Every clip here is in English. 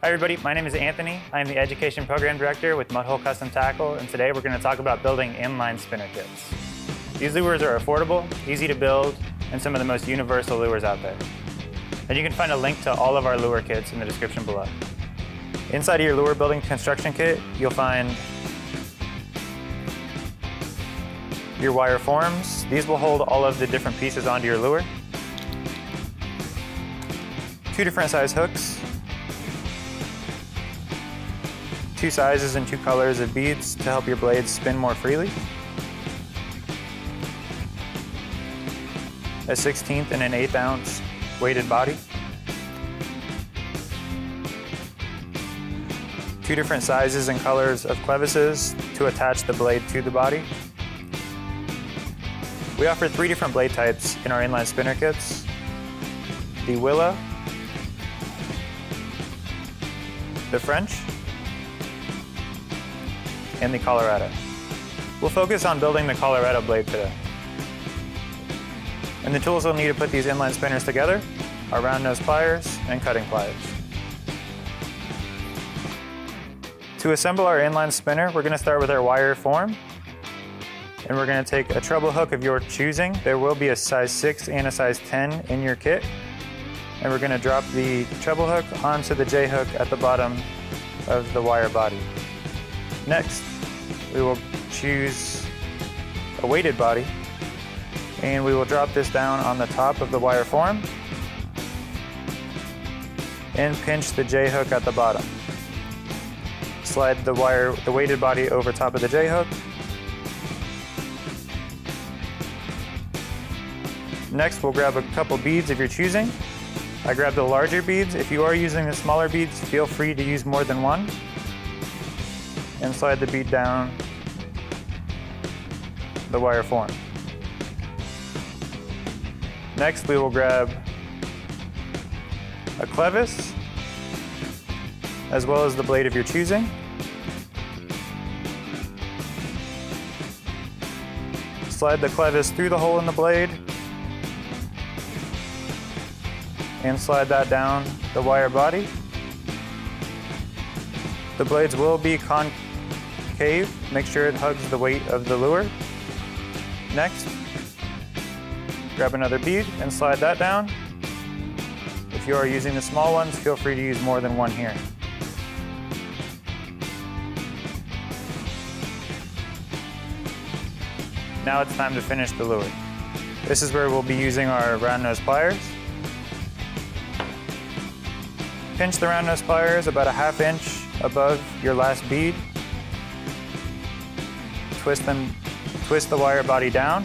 Hi everybody, my name is Anthony. I'm the Education Program Director with Mudhole Custom Tackle, and today we're going to talk about building inline spinner kits. These lures are affordable, easy to build, and some of the most universal lures out there. And you can find a link to all of our lure kits in the description below. Inside of your lure building construction kit, you'll find your wire forms. These will hold all of the different pieces onto your lure. Two different size hooks, two sizes and two colors of beads to help your blades spin more freely. A 16th and an 8th ounce weighted body. Two different sizes and colors of clevises to attach the blade to the body. We offer three different blade types in our inline spinner kits. The Willow, the French, and the Colorado. We'll focus on building the Colorado blade today. And the tools we'll need to put these inline spinners together are round nose pliers and cutting pliers. To assemble our inline spinner, we're going to start with our wire form. And we're going to take a treble hook of your choosing. There will be a size 6 and a size 10 in your kit. And we're going to drop the treble hook onto the J hook at the bottom of the wire body. Next, we will choose a weighted body and we will drop this down on the top of the wire form and pinch the J hook at the bottom. Slide the wire, the weighted body over top of the J hook. Next, we'll grab a couple beads if you're choosing. I grabbed the larger beads. If you are using the smaller beads, feel free to use more than one and slide the bead down the wire form. Next we will grab a clevis as well as the blade of your choosing. Slide the clevis through the hole in the blade and slide that down the wire body. The blades will be concave cave, make sure it hugs the weight of the lure. Next, grab another bead and slide that down. If you are using the small ones, feel free to use more than one here. Now it's time to finish the lure. This is where we'll be using our round nose pliers. Pinch the round nose pliers about a half inch above your last bead twist them, twist the wire body down.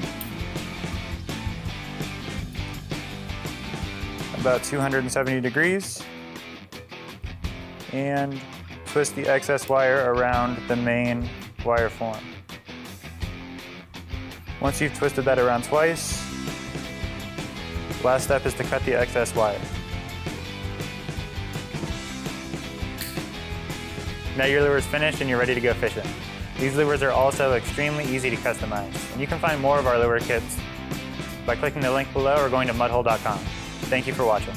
About 270 degrees. And twist the excess wire around the main wire form. Once you've twisted that around twice, last step is to cut the excess wire. Now your lure is finished and you're ready to go fishing. These lures are also extremely easy to customize, and you can find more of our lure kits by clicking the link below or going to mudhole.com. Thank you for watching.